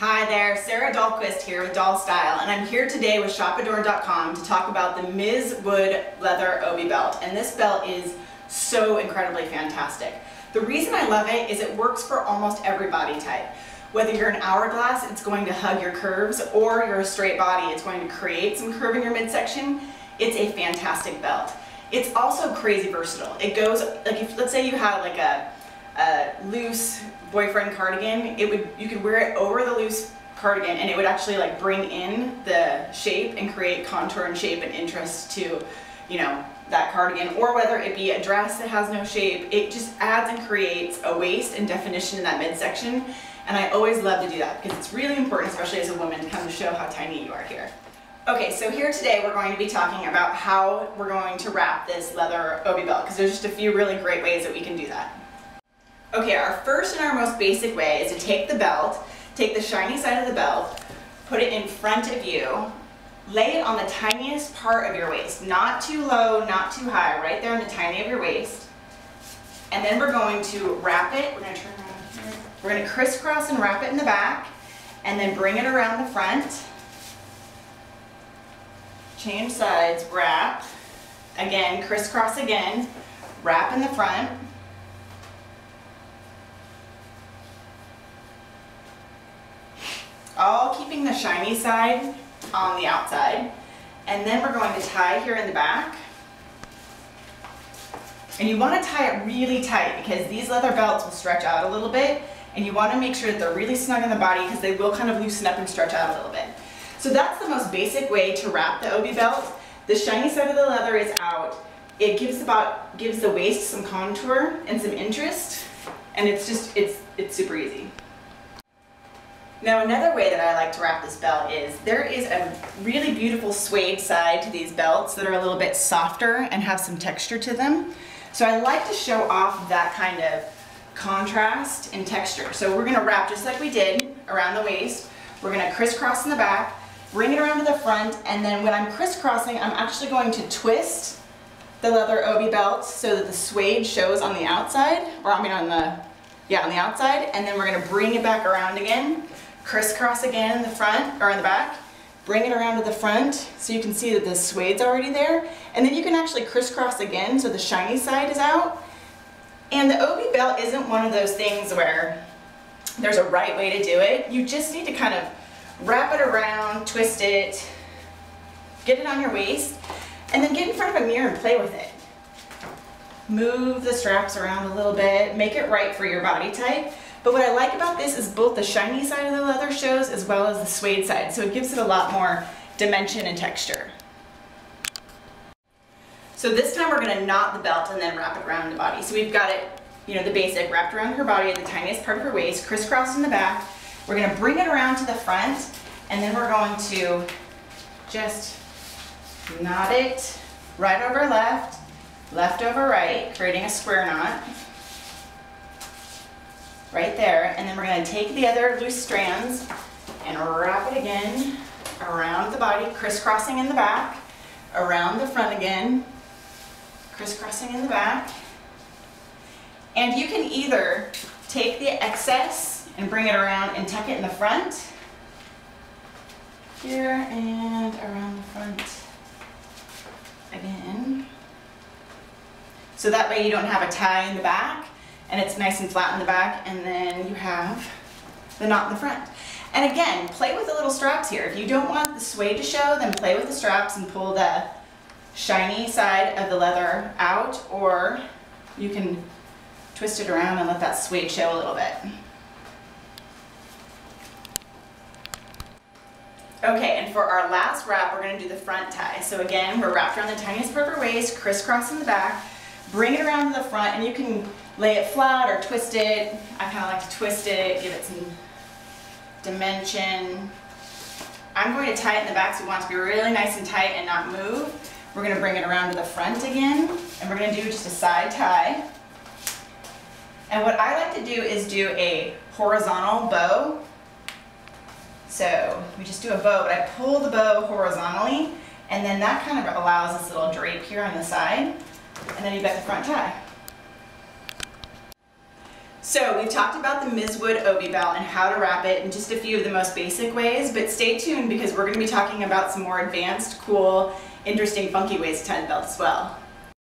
Hi there, Sara Dahlquist here with DahlStyle, and I'm here today with Shopadorn.com to talk about the Ms. Wood leather obi belt. And this belt is so incredibly fantastic. The reason I love it is it works for almost every body type. Whether you're an hourglass, it's going to hug your curves, or you're a straight body, it's going to create some curve in your midsection. It's a fantastic belt. It's also crazy versatile. It goes, like if, let's say you had like a, a loose boyfriend cardigan, it would you could wear it over the loose cardigan and it would actually like bring in the shape and create contour and shape and interest to, you know, that cardigan or whether it be a dress that has no shape, it just adds and creates a waist and definition in that midsection. And I always love to do that because it's really important, especially as a woman, to kind of show how tiny you are here. Okay, so here today we're going to be talking about how we're going to wrap this leather obi belt because there's just a few really great ways that we can do that. Okay, our first and our most basic way is to take the belt, take the shiny side of the belt, put it in front of you, lay it on the tiniest part of your waist, not too low, not too high, right there on the tiny of your waist. And then we're going to wrap it, we're going to turn around here. We're to crisscross and wrap it in the back, and then bring it around the front change sides, wrap, again, crisscross again, wrap in the front, keeping the shiny side on the outside, and then we're going to tie here in the back, and you want to tie it really tight because these leather belts will stretch out a little bit, and you want to make sure that they're really snug in the body because they will kind of loosen up and stretch out a little bit. So that's the most basic way to wrap the obi belt. The shiny side of the leather is out. It gives about gives the waist some contour and some interest, and it's just it's it's super easy. Now another way that I like to wrap this belt is there is a really beautiful suede side to these belts that are a little bit softer and have some texture to them. So I like to show off that kind of contrast and texture. So we're gonna wrap just like we did around the waist. We're gonna crisscross in the back bring it around to the front, and then when I'm crisscrossing, I'm actually going to twist the leather obi belt so that the suede shows on the outside, or I mean on the, yeah, on the outside, and then we're gonna bring it back around again, crisscross again in the front, or in the back, bring it around to the front so you can see that the suede's already there, and then you can actually crisscross again so the shiny side is out. And the obi belt isn't one of those things where there's a right way to do it. You just need to kind of wrap it around, twist it, get it on your waist, and then get in front of a mirror and play with it. Move the straps around a little bit, make it right for your body type. But what I like about this is both the shiny side of the leather shows as well as the suede side, so it gives it a lot more dimension and texture. So this time we're gonna knot the belt and then wrap it around the body. So we've got it, you know, the basic wrapped around her body at the tiniest part of her waist, crisscrossed in the back, we're gonna bring it around to the front and then we're going to just knot it right over left, left over right, creating a square knot. Right there. And then we're gonna take the other loose strands and wrap it again around the body, crisscrossing in the back, around the front again, crisscrossing in the back. And you can either take the excess and bring it around and tuck it in the front. Here and around the front again. So that way you don't have a tie in the back and it's nice and flat in the back and then you have the knot in the front. And again, play with the little straps here. If you don't want the suede to show, then play with the straps and pull the shiny side of the leather out or you can twist it around and let that suede show a little bit. Okay, and for our last wrap, we're gonna do the front tie. So again, we're wrapped around the tiniest part of our waist, crisscross in the back, bring it around to the front, and you can lay it flat or twist it. I kind of like to twist it, give it some dimension. I'm going to tie it in the back so we want it to be really nice and tight and not move. We're gonna bring it around to the front again, and we're gonna do just a side tie. And what I like to do is do a horizontal bow so we just do a bow, but I pull the bow horizontally, and then that kind of allows this little drape here on the side, and then you've got the front tie. So we've talked about the Ms. Wood Obi belt and how to wrap it in just a few of the most basic ways, but stay tuned because we're going to be talking about some more advanced, cool, interesting, funky ways to tie the belt as well.